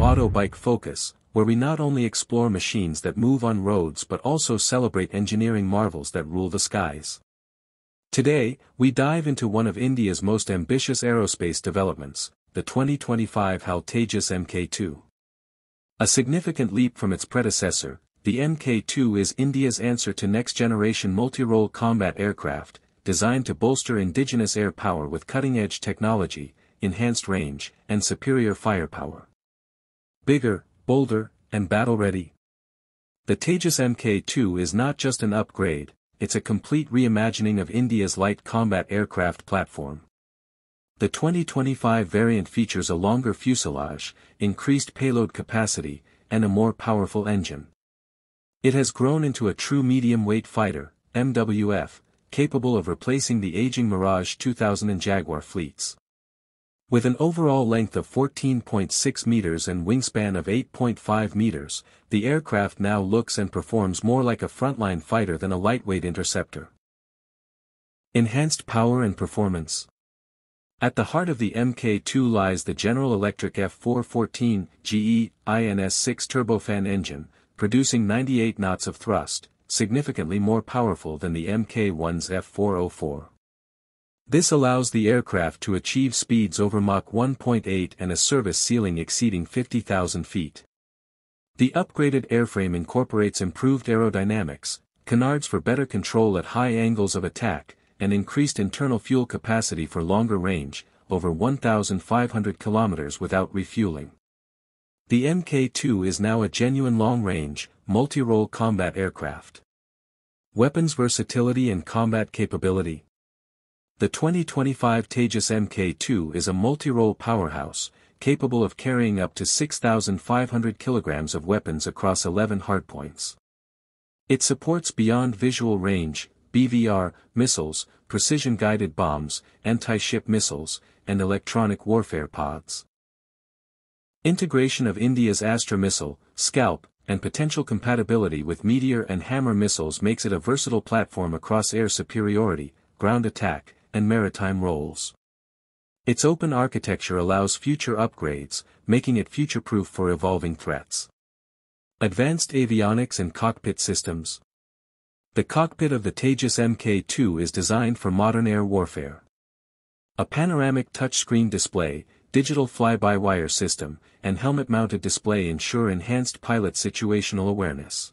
Auto Bike Focus, where we not only explore machines that move on roads but also celebrate engineering marvels that rule the skies. Today, we dive into one of India's most ambitious aerospace developments, the 2025 HAL Tejas Mk2. A significant leap from its predecessor, the Mk2 is India's answer to next-generation multi-role combat aircraft, designed to bolster indigenous air power with cutting-edge technology, enhanced range, and superior firepower. Bigger, bolder, and battle-ready. The Tejas Mk2 is not just an upgrade, it's a complete reimagining of India's light combat aircraft platform. The 2025 variant features a longer fuselage, increased payload capacity, and a more powerful engine. It has grown into a true medium-weight fighter, MWF, capable of replacing the aging Mirage 2000 and Jaguar fleets. With an overall length of 14.6 meters and wingspan of 8.5 meters, the aircraft now looks and performs more like a frontline fighter than a lightweight interceptor. Enhanced power and performance. At the heart of the Mk2 lies the General Electric F414 GE INS6 turbofan engine, producing 98 knots of thrust, significantly more powerful than the Mk1's F404. This allows the aircraft to achieve speeds over Mach 1.8 and a service ceiling exceeding 50,000 feet. The upgraded airframe incorporates improved aerodynamics, canards for better control at high angles of attack, and increased internal fuel capacity for longer range, over 1,500 kilometers without refueling. The Mk2 is now a genuine long-range, multi-role combat aircraft. Weapons versatility and combat capability, the 2025 Tejas Mk2 is a multi-role powerhouse, capable of carrying up to 6,500 kilograms of weapons across 11 hardpoints. It supports beyond visual range, BVR, missiles, precision-guided bombs, anti-ship missiles, and electronic warfare pods. Integration of India's Astra missile, Scalp, and potential compatibility with Meteor and Hammer missiles makes it a versatile platform across air superiority, ground attack, and maritime roles. Its open architecture allows future upgrades, making it future-proof for evolving threats. Advanced avionics and cockpit systems. The cockpit of the Tejas Mk2 is designed for modern air warfare. A panoramic touchscreen display, digital fly-by-wire system, and helmet-mounted display ensure enhanced pilot situational awareness.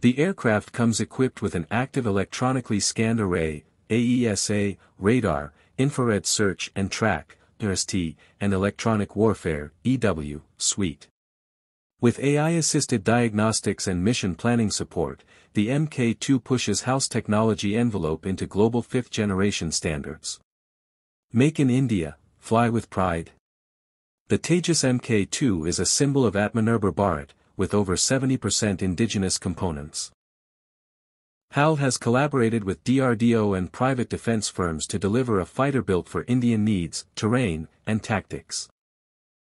The aircraft comes equipped with an active electronically scanned array, AESA, radar, infrared search and track, IRST, and electronic warfare, EW, suite. With AI-assisted diagnostics and mission planning support, the Mk2 pushes HAL's technology envelope into global fifth-generation standards. Make in India, fly with pride. The Tejas Mk2 is a symbol of Atmanirbhar Bharat, with over 70% indigenous components. HAL has collaborated with DRDO and private defense firms to deliver a fighter built for Indian needs, terrain, and tactics.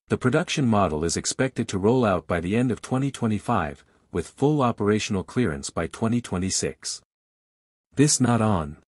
The production model is expected to roll out by the end of 2025, with full operational clearance by 2026. This not on.